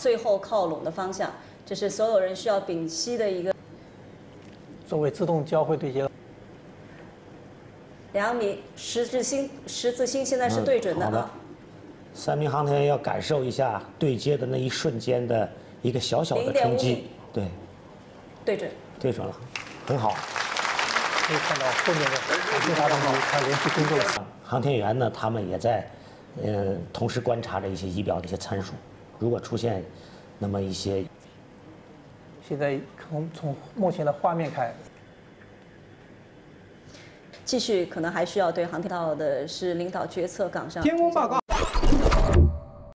往最后靠拢的方向，这是所有人需要屏息的一个。作为自动交会对接，两米十字星，十字星现在是对准的好的啊。三名航天员要感受一下对接的那一瞬间的一个小小的冲击，对，对准。对准了，很好。可以看到后面的海军发动机它连续工作了。航天员呢，他们也在，呃，同时观察着一些仪表的一些参数，如果出现那么一些现在从从目前的画面看，继续可能还需要对航天道的是领导决策岗上。天宫报告